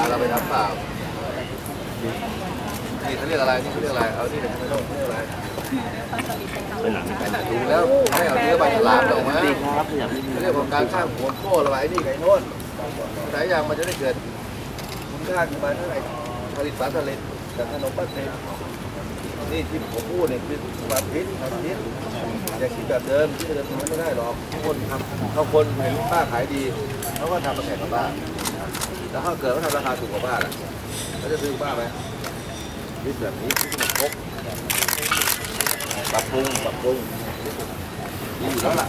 าเราไปทำเปล่านี่เขาเรียกอะไร นี่เขาเรียกอะไร เอานี่เดี๋ยวไม่ต้องเรียกอะไรเป็นหนังไอ้หนักดูแล้วให้เอาเนื้อปลาฉลามออกมาดีครับอยากให้ดูเรื่องของการสร้างหัวโค้ระบายนี่ไก่โน่นหลายอย่างมันจะได้เกิดคุณค่าขึ้นมาเท่าไหร่ผลิตสารสลิดจากขนมปังเต็มนี่ที่ผมพูดเนี่ยคือความคิดความคิดอย่าคิดแบบเดิมที่เดิมทำไม่ได้หรอกทุกคนทำเขาคนเห็นป้าขายดีเขาก็ทำมาแข่งกับป้า แล้วถ้าเกิดว่าทำราคาถูกกว่าป้าล่ะเขาจะซื้อป้าไหมคิดแบบนี้คิดแบบครบปรับปรุงปรับปรุงดีอยู่แล้วล่ะ